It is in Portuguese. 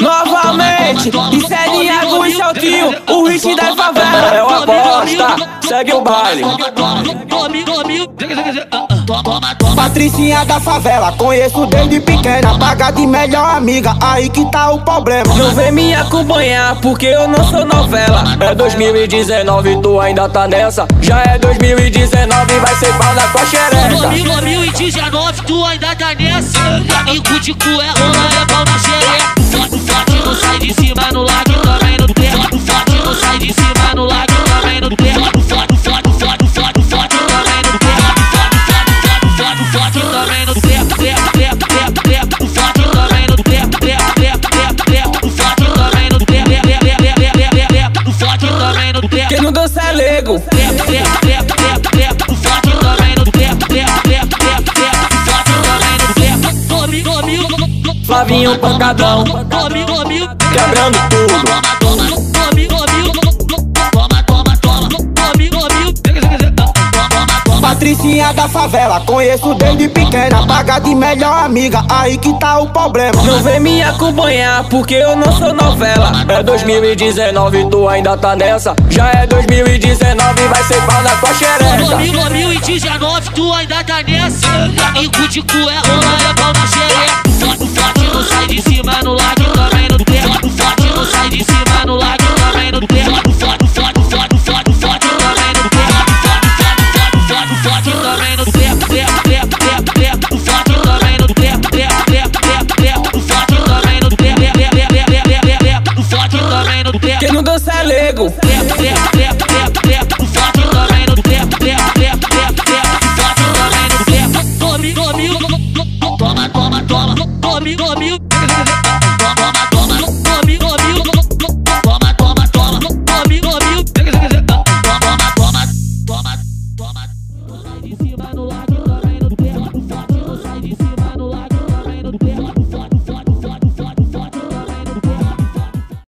Novamente, isso é Niago e seu tio, o hit da favela. É uma bosta, segue o baile. Patricinha da favela, conheço desde pequena, paga de melhor amiga, aí que tá o problema. Não vem me acompanhar, porque eu não sou novela. É 2019, tu ainda tá nessa. Já é 2019, vai ser pau na tua xereca. 2019, tu ainda tá nessa. Amigo de cu é rola, é pau na xereca. Foto forte, não sai de cima no lado, também no terra. Foto forte, não sai de cima no lado, também no terra. Foto, foto, foto, foto, foto, foto, também no terra. Foto, foto, foto, foto, também no terra, terra. Foto também no terra, terra. Foto também no terra. Terra, terra, terra, terra, terra. Foto também no terra. Quem não dança é lego. Terra, terra, terra, terra, terra. Foto também no terra. Terra, terra, terra, Tome, tome. Toma, toma. Patricinha da favela, conheço desde pequena, paga de melhor amiga, aí que tá o problema. Não vem me acompanhar, porque eu não sou novela. É 2019, tu ainda tá nessa. Já é 2019, vai ser pau na tua xereca. 2019, tu ainda tá nessa. Amigo de cu é rola, é pau na xereca. Forte, não sai de cima no lado, também no terra. Foto forte, não sai de cima no lado, também no terra. Foto, foto, também no terra. Foto, foto, foto, foto, foto, também no terra. Terra, terra, terra, terra. Foto também no terra. Terra, terra, terra, terra. Foto também no terra. Terra, terra, terra, terra, terra. Foto também no terra. Quem não dança é lego. Terra, terra, terra. Sai de cima no lago, sai de cima no lago, sai de cima.